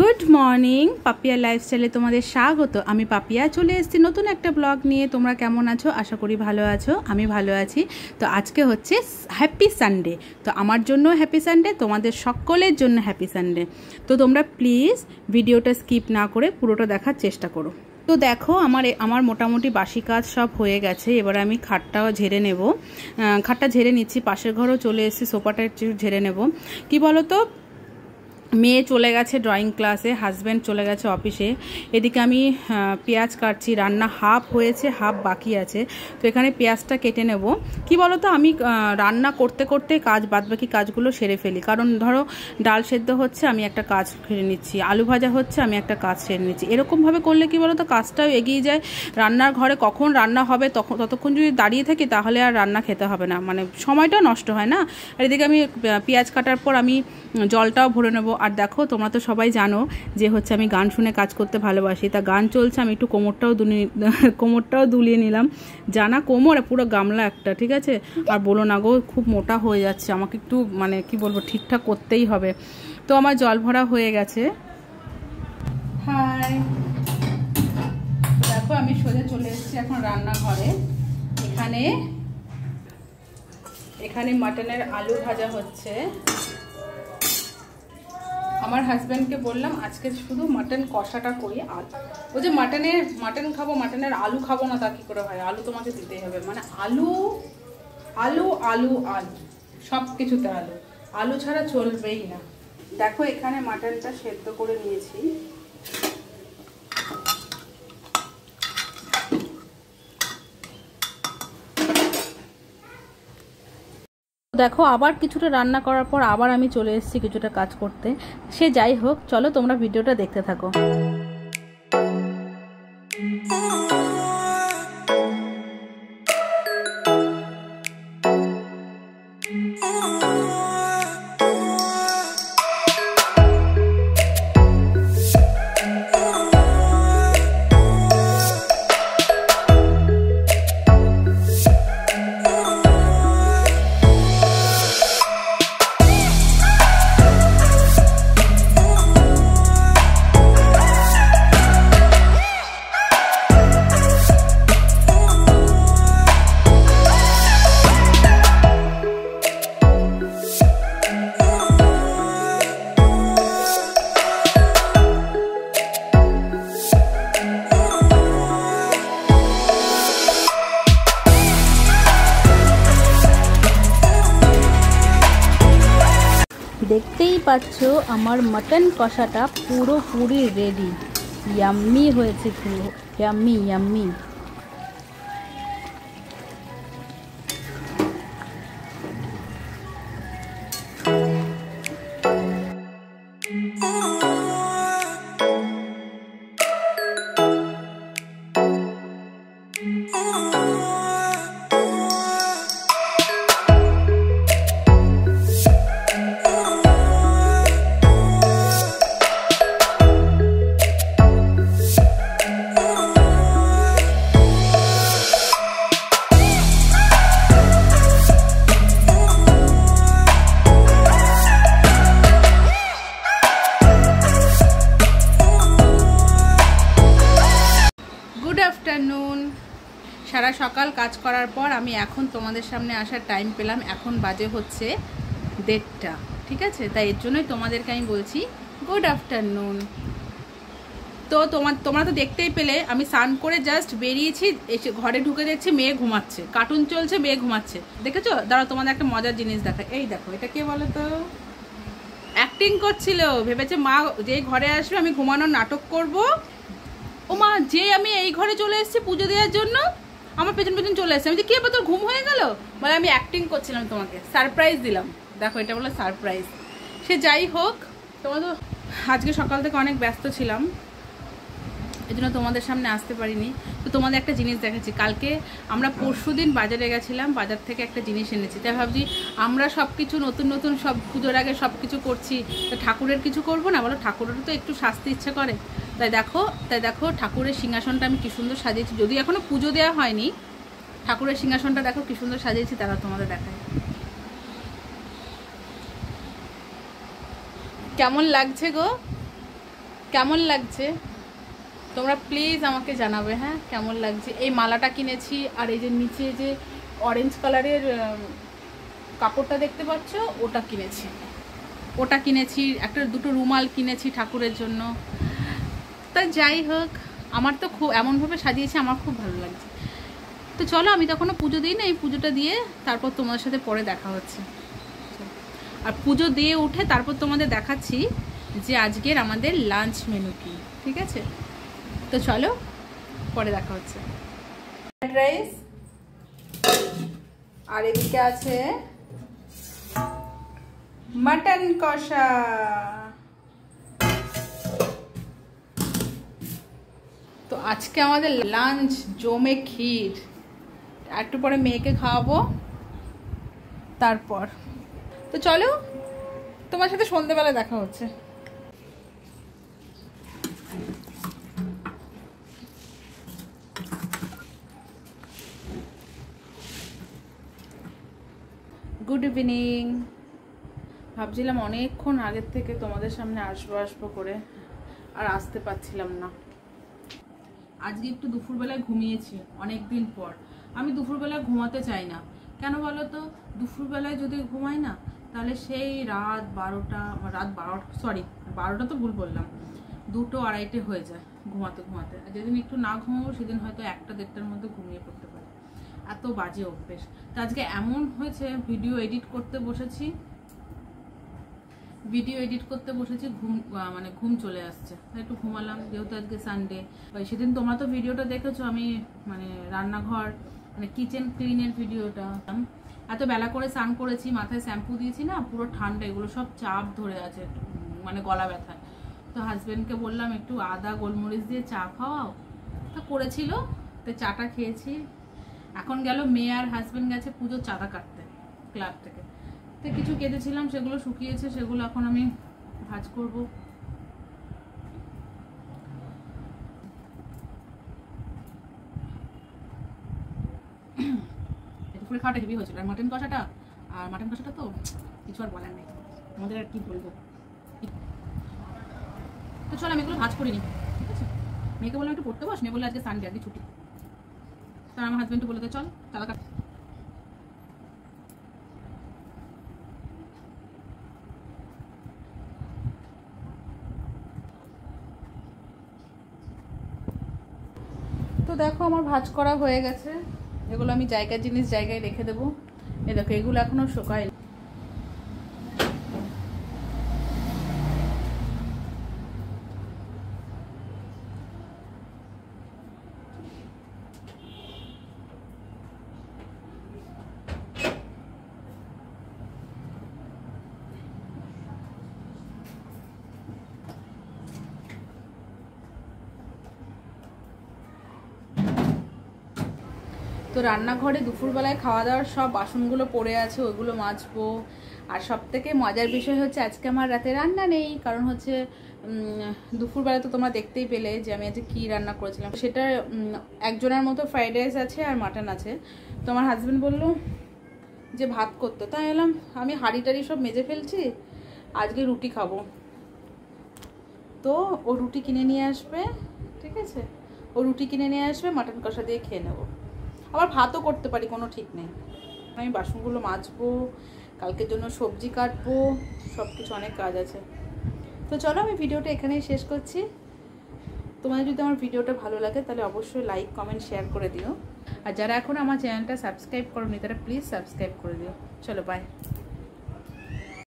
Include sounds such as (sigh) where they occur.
Good morning, Papiya লাইফস্টাইলে তোমাদের স্বাগত। আমি পাপিয়া, চলে এসেছি নতুন একটা ব্লগ নিয়ে। তোমরা কেমন আছো? আশা করি ভালো আছো, আমি ভালো আছি। তো আজকে হচ্ছে হ্যাপি সানডে তো আমার জন্য হ্যাপি সানডে তোমাদের সকলের জন্য হ্যাপি সানডে তো তোমরা প্লিজ ভিডিওটা স্কিপ না করে পুরোটা দেখার চেষ্টা করো। তো দেখো, আমার আমার মোটামুটি বাসি কাজ সব হয়ে গেছে। এবার আমি খাটটাও ঝেড়ে নেব। খাটটা ঝেড়ে নিচ্ছি, পাশের ঘরেও চলে এসেছি, সোফাটা ঝেড়ে নেব। কি বলো তো মেয়ে চলে গেছে ড্রয়িং ক্লাসে হাজব্যান্ড চলে গেছে অফিসে এদিকে আমি পেঁয়াজ কাটছি, রান্না হাফ হয়েছে হাফ বাকি আছে। তো এখানে পেঁয়াজটা কেটে নেব। কি বলো তো আমি রান্না করতে করতে কাজ বাদ বাকি কাজগুলো সেরে ফেলি। কারণ ধরো, ডাল সেদ্ধ হচ্ছে, আমি একটা কাজ সেরে নিচ্ছি। আলু ভাজা হচ্ছে, আমি একটা কাজ সেরে নিচ্ছি। এরকমভাবে করলে কি বলো তো কাজটাও এগিয়ে যায়। রান্নার ঘরে কখন রান্না হবে তখন ততক্ষণ যদি দাঁড়িয়ে থাকি, তাহলে আর রান্না খেতে হবে না। মানে সময়টাও নষ্ট হয় না। আর এদিকে আমি পেঁয়াজ কাটার পর আমি জলটাও ভরে নেব। আর দেখো তোমরা তো সবাই জানো যে হচ্ছে আমি গান শুনে কাজ করতে ভালোবাসি। তা গান চলছে আমি একটু কোমরটাও দুলিয়ে (laughs) কোমরটাও দুলিয়ে নিলাম। জানা কোমর পুরো গামলা একটা ঠিক আছে? আর বলো না গো খুব মোটা হয়ে যাচ্ছে। আমাকে একটু মানে কি বলব ঠিকঠাক করতেই হবে। তো আমার জল ভরা হয়ে গেছে। হাই। দেখো আমি সোজা চলে এসেছি এখন রান্নাঘরে। এখানে এখানে মাটনের আলু ভাজা হচ্ছে। আমার হাজব্যান্ডকে বললাম, আজকে শুধু মাটন কষাটা করি আর ও যে মাটনের মাটন খাব মাটনের আলু খাব না তা কী করে হয়? আলু তোমাকে দিতেই হবে। মানে আলু আলু আলু আলু সব কিছুতে আলু। আলু ছাড়া চলবেই না। দেখো এখানে মাটনটা সেদ্ধ করে নিয়েছি। দেখো, আবার কিছুটা রান্না করার পর আবার আমি চলে এসেছি কিছুটা কাজ করতে। সে যাই হোক, চলো তোমরা ভিডিওটা দেখতে থাকো। দেখতেই পাচ্ছ আমার মাটন কষাটা পুরোপুরি রেডি ইয়াম্মি হয়েছে পুরো। ইয়াম্মি ইয়াম্মি সারা সকাল কাজ করার পর আমি এখন তোমাদের সামনে আসার টাইম পেলাম। এখন বাজে হচ্ছে দেড়টা, ঠিক আছে? তাই এর জন্যই তোমাদেরকে আমি বলছি গুড আফটারনুন তো তোমার, তোমরা তো দেখতেই পেলে, আমি স্নান করে জাস্ট বেরিয়েছি, এসে ঘরে ঢুকে দেখছি মেয়ে ঘুমাচ্ছে। কার্টুন চলছে, মেয়ে ঘুমাচ্ছে। দেখেছ? দাঁড়া তোমাদের একটা মজার জিনিস দেখা এই দেখো, এটা কে বলো তো? অ্যাক্টিং করছিল। ভেবেছে মা যেই ঘরে আসবে, আমি ঘুমানোর নাটক করব। ও মা যে আমি এই ঘরে চলে এসেছি পুজো দেওয়ার জন্য আমার পেছন পেছন চলে এসেছে আমি যে কি তোর ঘুম হয়ে গেল? বলে, আমি অ্যাক্টিং করছিলাম তোমাকে। সারপ্রাইজ দিলাম। দেখো, এটা বলে সারপ্রাইজ সে যাই হোক, তোমার তো আজকে সকাল থেকে অনেক ব্যস্ত ছিলাম। এই জন্য তোমাদের সামনে আসতে পারিনি। তো তোমাদের একটা জিনিস দেখাচ্ছি। কালকে আমরা পরশু দিন বাজারে গেছিলাম, বাজার থেকে একটা জিনিস এনেছি। তাই ভাবছি, আমরা সব কিছু নতুন নতুন, সব পুজোর আগে সব কিছু করছি। তো ঠাকুরের কিছু করব না? বলো, ঠাকুরেরও তো একটু শাস্তি ইচ্ছে করে। তাই দেখো তাই দেখো, ঠাকুরের সিংহাসনটা আমি কি সুন্দর সাজিয়েছি। যদি এখনও পুজো দেওয়া হয়নি, ঠাকুরের সিংহাসনটা দেখো কি সুন্দর সাজিয়েছি, তারা তোমাদের দেখায়। কেমন লাগছে গো? কেমন লাগছে? তোমরা প্লিজ আমাকে জানাবে হ্যাঁ? কেমন লাগছে? এই মালাটা কিনেছি, আর এই যে নিচে যে অরেঞ্জ কালারের কাপড়টা দেখতে পাচ্ছ, ওটা কিনেছি। ওটা কিনেছি, একটা দুটো রুমাল কিনেছি ঠাকুরের জন্য। তা যাই হোক, আমার তো খুব, এমনভাবে সাজিয়েছে, আমার খুব ভালো লাগছে। তো চলো, আমি তখনও পুজো দিই না, এই পুজোটা দিয়ে তারপর তোমাদের সাথে পরে দেখা হচ্ছে। আর পুজো দিয়ে উঠে তারপর তোমাদের দেখাচ্ছি যে আজকের আমাদের লাঞ্চ মেনু কি, ঠিক আছে? তো চলো, পরে দেখা হচ্ছে। ফ্রাইড রাইস আর এদিকে আছে মাটন কষা। তো আজকে আমাদের লাঞ্চ জমে ক্ষীর। একটু পরে মেয়েকে খাওয়াবো। তারপর। তো চলো, তোমার সাথে সন্ধেবেলা দেখা হচ্ছে। গুড ইভিনিং ভাবছিলাম অনেকক্ষণ আগের থেকে তোমাদের সামনে আসব আসব করে। আর আসতে পারছিলাম না। আজকে একটু দুপুরবেলায় ঘুমিয়েছি অনেক দিন পর। আমি দুপুরবেলায় ঘুমাতে চাই না। কেন বলো তো? দুপুরবেলায় যদি ঘুমাই না, তাহলে সেই রাত বারোটা রাত বারোটা সরি বারোটা তো ভুল বললাম। দুটো আড়াইটে হয়ে যায় ঘুমাতে ঘুমাতে। যেদিন একটু না ঘুমাবো, সেদিন হয়তো একটা দেড়টার মধ্যে ঘুমিয়ে পড়তে পারি। এত বাজে অভ্যেস। তো আজকে এমন হয়েছে, ভিডিও এডিট করতে বসেছি ভিডিও এডিট করতে বসেছি, ঘুম মানে ঘুম চলে আসছে। একটু ঘুমালাম, যেহেতু আজকে সানডে সেদিন তোমরা তো ভিডিওটা দেখেছ, আমি মানে রান্নাঘর মানে কিচেন ক্লিনের ভিডিওটা এত বেলা করে স্নান করেছি, মাথায় শ্যাম্পু দিয়েছি না, পুরো ঠান্ডা, এগুলো সব চাপ ধরে আছে মানে গলা ব্যথায়। তো হাজব্যান্ডকে বললাম, একটু আদা, গোলমরিচ দিয়ে চা খাওয়াও। তা করেছিল, তো চাটা খেয়েছি। এখন গেল মেয়ে আর হাজব্যান্ড গেছে পুজো চাঁদা কাটতে ক্লাব থেকে। তো কিছু কেটেছিলাম সেগুলো শুকিয়েছে সেগুলো এখন আমি ভাজ করব। দুপুরে খাওয়াটা হেভি হয়েছিল। আর মাটন কষাটা আর মাটন কষাটা তো কিছু আর বলার নেই। আমাদের আর কি বলব? তো চল আমি এগুলো ভাজ করিনি ঠিক আছে? মেয়েকে বললাম একটু পড়তে বস? মেয়ে বলে আজকে সানডে আজকে ছুটি। তার আমার হাজব্যান্ডকে বলে দে চল চালা কাট তো দেখো, আমার ভাজ করা হয়ে গেছে। এগুলো আমি জায়গার জিনিস জায়গায় রেখে দেবো। এ দেখো, এগুলো এখনও শোকায় তো রান্নাঘরে দুপুরবেলায় খাওয়া দাওয়ার সব বাসনগুলো পড়ে আছে, ওইগুলো মাজবো। আর সব থেকে মজার বিষয় হচ্ছে, আজকে আমার রাতে রান্না নেই, কারণ হচ্ছে দুপুরবেলা তো তোমরা দেখতেই পেলে যে আমি আজকে কী রান্না করেছিলাম। সেটা একজনের মতো ফ্রাইড রাইস আছে আর মাটন আছে। তো আমার হাজব্যান্ড বলল যে ভাত করতে। তাই এলাম আমি হাঁড়ি টাড়ি সব মেজে ফেলছি, আজকে রুটি খাব। তো ও রুটি কিনে নিয়ে আসবে, ঠিক আছে? ও রুটি কিনে নিয়ে আসবে, মাটন কষা দিয়ে খেয়ে নেব। আবার ভাতও করতে পারি, কোনো ঠিক নেই। আমি বাসনগুলো মাজবো, কালকের জন্য সবজি কাটবো সব কিছু অনেক কাজ আছে। তো চলো আমি ভিডিওটা এখানেই শেষ করছি। তোমাদের যদি আমার ভিডিওটা ভালো লাগে, তাহলে অবশ্যই লাইক কমেন্ট শেয়ার করে দিও। আর যারা এখন আমার চ্যানেলটা সাবস্ক্রাইব করোনি, তারা প্লিজ সাবস্ক্রাইব করে দিও। চলো বাই